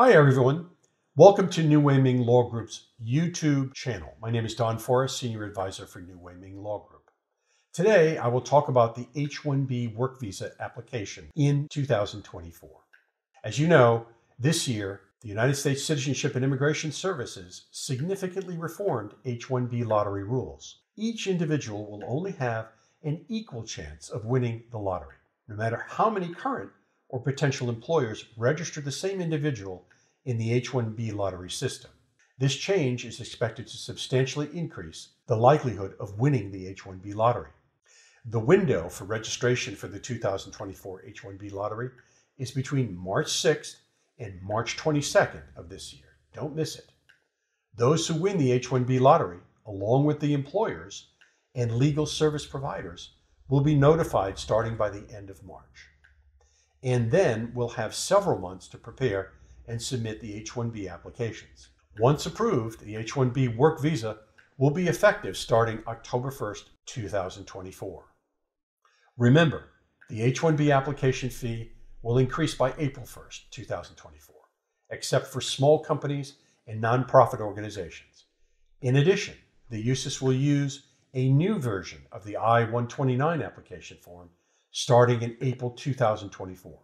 Hi, everyone. Welcome to New Wei Ming Law Group's YouTube channel. My name is Don Forrest, Senior Advisor for New Wei Ming Law Group. Today, I will talk about the H 1B work visa application in 2024. As you know, this year, the United States Citizenship and Immigration Services significantly reformed H 1B lottery rules. Each individual will only have an equal chance of winning the lottery, no matter how many current or potential employers register the same individual in the H 1B lottery system. This change is expected to substantially increase the likelihood of winning the H 1B lottery. The window for registration for the 2024 H 1B lottery is between March 6th and March 22nd of this year. Don't miss it. Those who win the H 1B lottery, along with the employers and legal service providers, will be notified starting by the end of March. And then we'll have several months to prepare and submit the H 1B applications. Once approved, the H 1B work visa will be effective starting October 1st, 2024. Remember, the H 1B application fee will increase by April 1st, 2024, except for small companies and nonprofit organizations. In addition, the USCIS will use a new version of the I 129 application form starting in April 2024.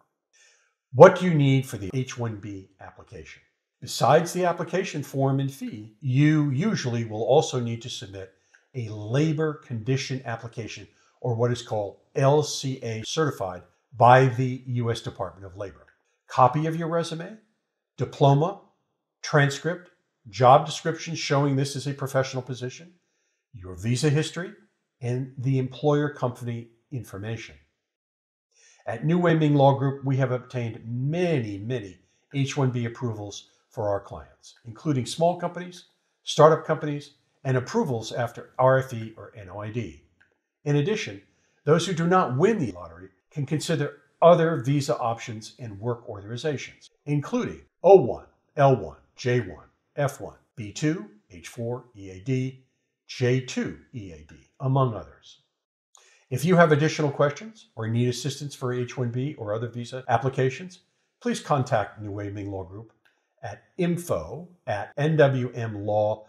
What do you need for the H 1B application? Besides the application form and fee, you usually will also need to submit a labor condition application or what is called LCA certified by the U.S. Department of Labor. Copy of your resume, diploma, transcript, job description showing this is a professional position, your visa history, and the employer company information. At New Wei Ming Law Group, we have obtained many, many H 1B approvals for our clients, including small companies, startup companies, and approvals after RFE or NOID. In addition, those who do not win the lottery can consider other visa options and work authorizations, including O1, L1, J1, F1, B2, H4, EAD, J2 EAD, among others. If you have additional questions or need assistance for H-1B or other visa applications, please contact New Wei Ming Law Group at info at nwmlaw.com.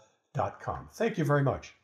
Thank you very much.